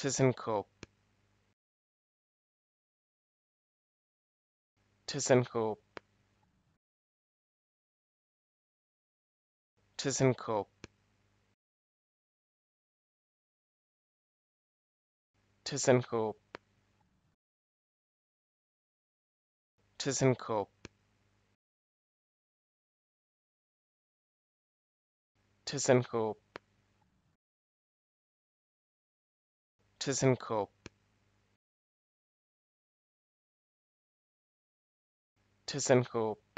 ThyssenKrupp ThyssenKrupp ThyssenKrupp ThyssenKrupp ThyssenKrupp ThyssenKrupp ThyssenKrupp ThyssenKrupp